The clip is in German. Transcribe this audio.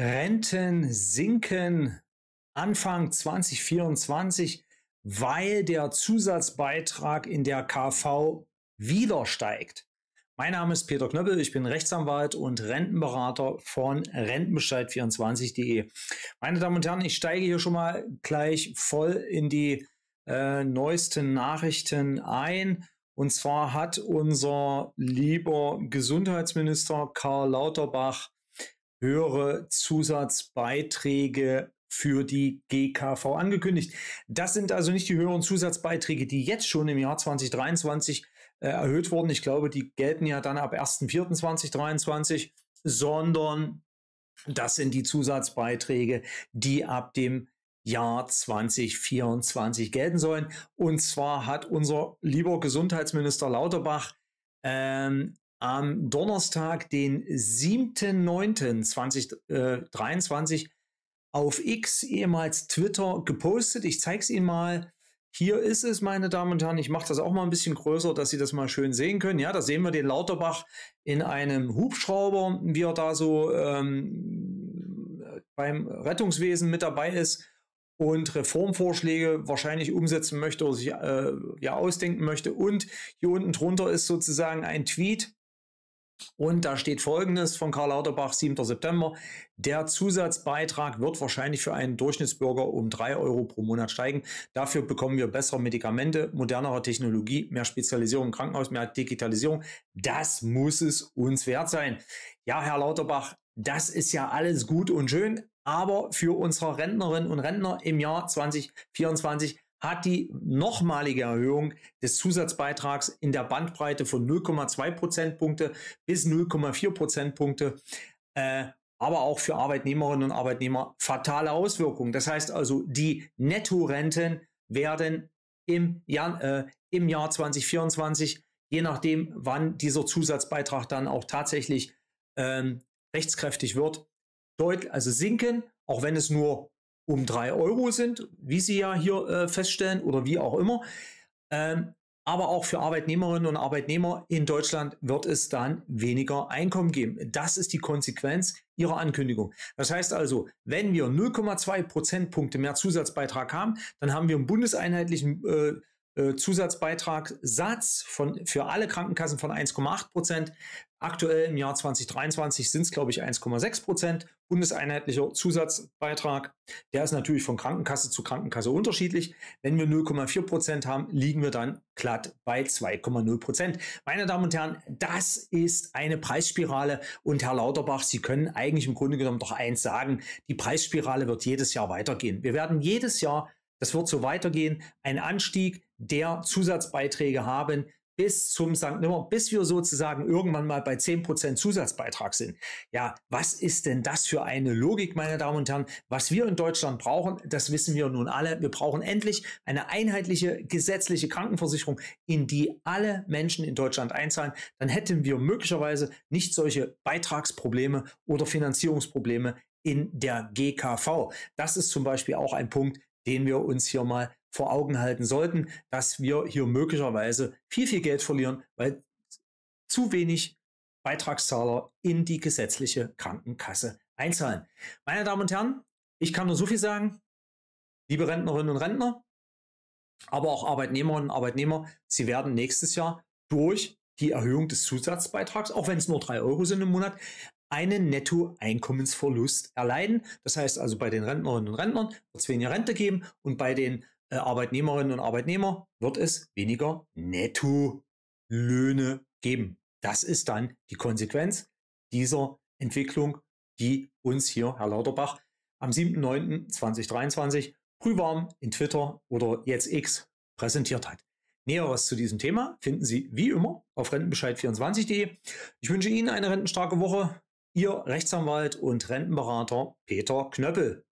Renten sinken Anfang 2024, weil der Zusatzbeitrag in der KV wieder steigt. Mein Name ist Peter Knöppel, ich bin Rechtsanwalt und Rentenberater von Rentenbescheid24.de. Meine Damen und Herren, ich steige hier schon mal gleich voll in die äh, neuesten Nachrichten ein. Und zwar hat unser lieber Gesundheitsminister Karl Lauterbach höhere Zusatzbeiträge für die GKV angekündigt. Das sind also nicht die höheren Zusatzbeiträge, die jetzt schon im Jahr 2023 äh, erhöht wurden. Ich glaube, die gelten ja dann ab 1.4.2023, sondern das sind die Zusatzbeiträge, die ab dem Jahr 2024 gelten sollen. Und zwar hat unser lieber Gesundheitsminister Lauterbach ähm, am Donnerstag, den 7.9.2023 auf X, ehemals Twitter, gepostet. Ich zeige es Ihnen mal. Hier ist es, meine Damen und Herren. Ich mache das auch mal ein bisschen größer, dass Sie das mal schön sehen können. Ja, da sehen wir den Lauterbach in einem Hubschrauber, wie er da so ähm, beim Rettungswesen mit dabei ist und Reformvorschläge wahrscheinlich umsetzen möchte oder sich äh, ja ausdenken möchte. Und hier unten drunter ist sozusagen ein Tweet. Und da steht folgendes von Karl Lauterbach, 7. September. Der Zusatzbeitrag wird wahrscheinlich für einen Durchschnittsbürger um 3 Euro pro Monat steigen. Dafür bekommen wir bessere Medikamente, modernere Technologie, mehr Spezialisierung im Krankenhaus, mehr Digitalisierung. Das muss es uns wert sein. Ja, Herr Lauterbach, das ist ja alles gut und schön, aber für unsere Rentnerinnen und Rentner im Jahr 2024 hat die nochmalige Erhöhung des Zusatzbeitrags in der Bandbreite von 0,2 Prozentpunkte bis 0,4 Prozentpunkte, äh, aber auch für Arbeitnehmerinnen und Arbeitnehmer fatale Auswirkungen. Das heißt also, die Nettorenten werden im Jahr, äh, im Jahr 2024, je nachdem, wann dieser Zusatzbeitrag dann auch tatsächlich ähm, rechtskräftig wird, deutlich, also sinken, auch wenn es nur um 3 Euro sind, wie Sie ja hier äh, feststellen oder wie auch immer. Ähm, aber auch für Arbeitnehmerinnen und Arbeitnehmer in Deutschland wird es dann weniger Einkommen geben. Das ist die Konsequenz Ihrer Ankündigung. Das heißt also, wenn wir 0,2 Prozentpunkte mehr Zusatzbeitrag haben, dann haben wir einen bundeseinheitlichen äh, äh, Zusatzbeitragssatz von, für alle Krankenkassen von 1,8 Prozent. Aktuell im Jahr 2023 sind es, glaube ich, 1,6 Prozent bundeseinheitlicher Zusatzbeitrag. Der ist natürlich von Krankenkasse zu Krankenkasse unterschiedlich. Wenn wir 0,4 Prozent haben, liegen wir dann glatt bei 2,0 Prozent. Meine Damen und Herren, das ist eine Preisspirale. Und Herr Lauterbach, Sie können eigentlich im Grunde genommen doch eins sagen, die Preisspirale wird jedes Jahr weitergehen. Wir werden jedes Jahr das wird so weitergehen. Ein Anstieg der Zusatzbeiträge haben bis zum St. Nimmer, bis wir sozusagen irgendwann mal bei 10% Zusatzbeitrag sind. Ja, was ist denn das für eine Logik, meine Damen und Herren? Was wir in Deutschland brauchen, das wissen wir nun alle. Wir brauchen endlich eine einheitliche gesetzliche Krankenversicherung, in die alle Menschen in Deutschland einzahlen. Dann hätten wir möglicherweise nicht solche Beitragsprobleme oder Finanzierungsprobleme in der GKV. Das ist zum Beispiel auch ein Punkt, den wir uns hier mal vor Augen halten sollten, dass wir hier möglicherweise viel, viel Geld verlieren, weil zu wenig Beitragszahler in die gesetzliche Krankenkasse einzahlen. Meine Damen und Herren, ich kann nur so viel sagen, liebe Rentnerinnen und Rentner, aber auch Arbeitnehmerinnen und Arbeitnehmer, sie werden nächstes Jahr durch die Erhöhung des Zusatzbeitrags, auch wenn es nur drei Euro sind im Monat, einen Nettoeinkommensverlust erleiden. Das heißt also, bei den Rentnerinnen und Rentnern wird es weniger Rente geben und bei den äh, Arbeitnehmerinnen und Arbeitnehmern wird es weniger Nettolöhne geben. Das ist dann die Konsequenz dieser Entwicklung, die uns hier Herr Lauterbach am 7.9.2023 frühwarm in Twitter oder jetzt X präsentiert hat. Näheres zu diesem Thema finden Sie wie immer auf rentenbescheid24.de. Ich wünsche Ihnen eine rentenstarke Woche. Ihr Rechtsanwalt und Rentenberater Peter Knöppel.